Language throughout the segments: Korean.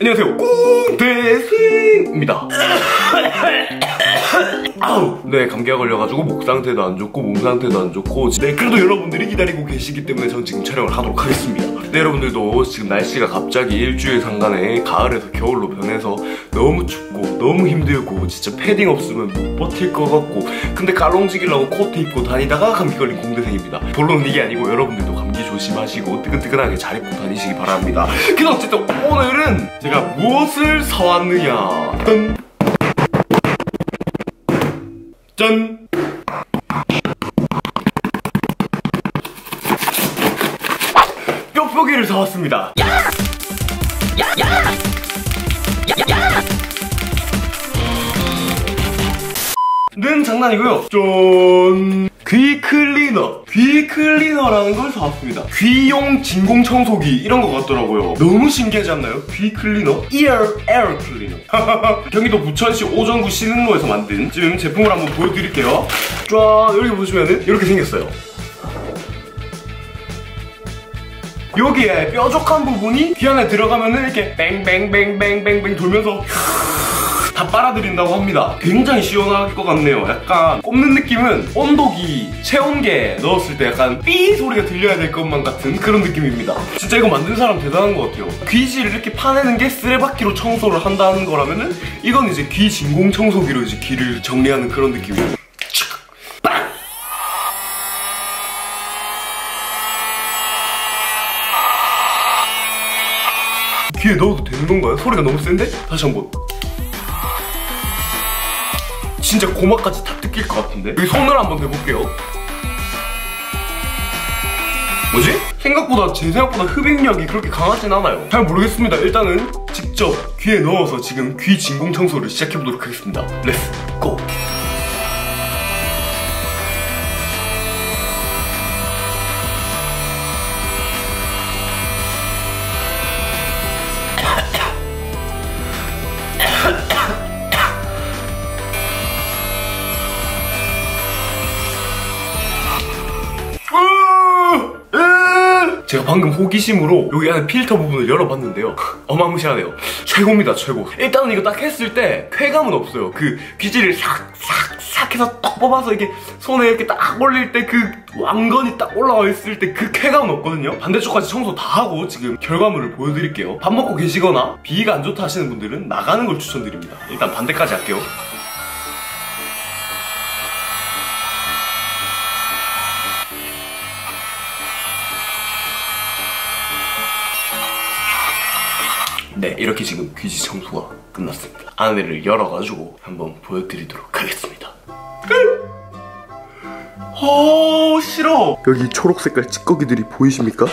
안녕하세요. 꽁대생입니다. 아우 네 감기가 걸려가지고 목 상태도 안 좋고 몸 상태도 안 좋고. 네 그래도 여러분들이 기다리고 계시기 때문에 전 지금 촬영을 하도록 하겠습니다 네 여러분들도 지금 날씨가 갑자기 일주일 상간에 가을에서 겨울로 변해서 너무 춥고 너무 힘들고 진짜 패딩 없으면 못 버틸 것 같고 근데 깔롱지기라고 코트 입고 다니다가 감기 걸린 공대생입니다. 본론은 이게 아니고 여러분들도 감기 조심하시고 뜨끈뜨끈하게 잘 입고 다니시기 바랍니다. 그래서 어쨌든 오늘은 제가 무엇을 사왔느냐? 짠! 짠! 뼈뼈기를 사왔습니다. 는 장난이고요. 쫀. 귀 클리너. 귀 클리너라는 걸 사왔습니다. 귀용 진공 청소기 이런 것 같더라고요. 너무 신기하지 않나요? 귀 클리너? ear air 클리너. 경기도 부천시 오전구 신흥로에서 만든 지금 제품을 한번 보여드릴게요. 쫙 여기 보시면은 이렇게 생겼어요. 여기에 뾰족한 부분이 귀 안에 들어가면은 이렇게 뱅뱅뱅뱅뱅뱅 돌면서 다 빨아들인다고 합니다. 굉장히 시원할 것 같네요. 약간 꼽는 느낌은 온도기, 체온계 넣었을 때 약간 삐 소리가 들려야 될 것만 같은 그런 느낌입니다. 진짜 이거 만든 사람 대단한 것 같아요. 귀지를 이렇게 파내는 게 쓰레받기로 청소를 한다는 거라면은 이건 이제 귀 진공 청소기로 이제 귀를 정리하는 그런 느낌이에요. 귀에 넣어도 되는 건가요? 소리가 너무 센데? 다시 한번. 진짜 고막까지 다 뜯길 것 같은데? 여기 손을 한번 대볼게요. 뭐지? 생각보다 제 생각보다 흡입력이 그렇게 강하진 않아요. 잘 모르겠습니다. 일단은 직접 귀에 넣어서 지금 귀 진공 청소를 시작해보도록 하겠습니다. 렛츠 고! 제가 방금 호기심으로 여기 안에 필터 부분을 열어봤는데요. 어마무시하네요. 최고입니다, 최고. 일단은 이거 딱 했을 때 쾌감은 없어요. 그 귀지를 싹, 싹, 싹 해서 딱 뽑아서 이렇게 손에 이렇게 딱 올릴 때 그 왕건이 딱 올라와 있을 때 그 쾌감은 없거든요. 반대쪽까지 청소 다 하고 지금 결과물을 보여드릴게요. 밥 먹고 계시거나 비위가 안 좋다 하시는 분들은 나가는 걸 추천드립니다. 일단 반대까지 할게요. 네, 이렇게 지금 귀지 청소가 끝났습니다. 안에를 열어가지고 한번 보여드리도록 하겠습니다. 어, 싫어. 여기 초록 색깔 찌꺼기들이 보이십니까?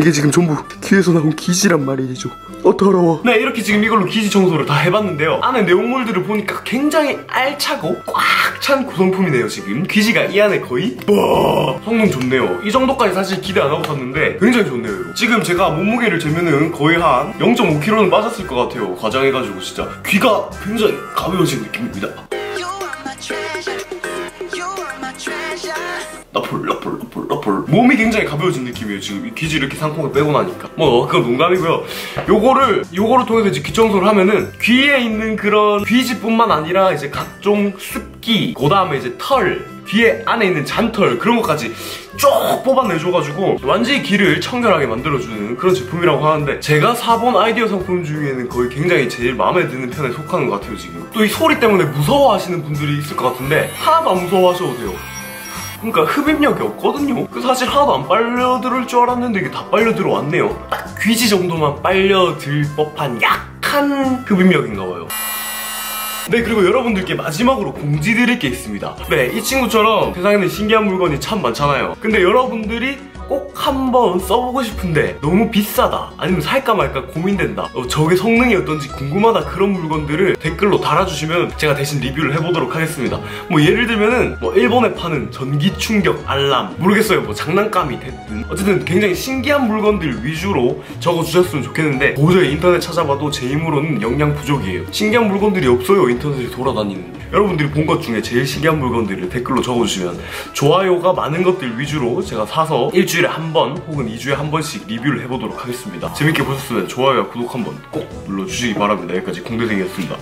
이게 지금 전부 귀에서 나온 기지란 말이죠. 어 더러워. 네 이렇게 지금 이걸로 기지 청소를 다 해봤는데요. 안에 내용물들을 보니까 굉장히 알차고 꽉 찬 구성품이네요 지금. 귀지가 이 안에 거의 와 성능 좋네요. 이 정도까지 사실 기대 안 하고 샀는데 굉장히 좋네요. 지금 제가 몸무게를 재면은 거의 한 0.5kg는 빠졌을 것 같아요. 과장해가지고 진짜 귀가 굉장히 가벼워진 느낌입니다. Are my 몸이 굉장히 가벼워진 느낌이에요 지금. 이 귀지 이렇게 상콩을 빼고 나니까. 뭐 그건 농담이고요. 요거를 요거를 통해서 이제 귀 청소를 하면은 귀에 있는 그런 귀지뿐만 아니라 이제 각종 습기 그 다음에 이제 털 귀에 안에 있는 잔털 그런 것까지 쭉 뽑아내줘가지고 완전히 귀를 청결하게 만들어주는 그런 제품이라고 하는데 제가 사본 아이디어 상품 중에는 거의 굉장히 제일 마음에 드는 편에 속하는 것 같아요 지금. 또 이 소리 때문에 무서워하시는 분들이 있을 것 같은데 하나도 안 무서워하셔도 돼요 그러니까 흡입력이 없거든요. 그 사실 하나도 안 빨려들을 줄 알았는데 이게 다 빨려 들어왔네요. 딱 귀지 정도만 빨려들 법한 약한 흡입력인가 봐요. 네 그리고 여러분들께 마지막으로 공지 드릴 게 있습니다 네 이 친구처럼 세상에는 신기한 물건이 참 많잖아요 근데 여러분들이 꼭 한번 써보고 싶은데 너무 비싸다. 아니면 살까 말까 고민된다. 어, 저게 성능이 어떤지 궁금하다. 그런 물건들을 댓글로 달아주시면 제가 대신 리뷰를 해보도록 하겠습니다. 뭐 예를 들면은 뭐 일본에 파는 전기 충격 알람. 모르겠어요. 뭐 장난감이 됐든. 어쨌든 굉장히 신기한 물건들 위주로 적어주셨으면 좋겠는데 도저히 인터넷 찾아봐도 제 힘으로는 영양 부족이에요. 신기한 물건들이 없어요. 인터넷에 돌아다니는 여러분들이 본 것 중에 제일 신기한 물건들을 댓글로 적어주시면 좋아요가 많은 것들 위주로 제가 사서 일주일 에 한 번 혹은 2주에 한 번씩 리뷰를 해보도록 하겠습니다. 재밌게 보셨으면 좋아요와 구독 한번 꼭 눌러주시기 바랍니다. 여기까지 공대생이었습니다.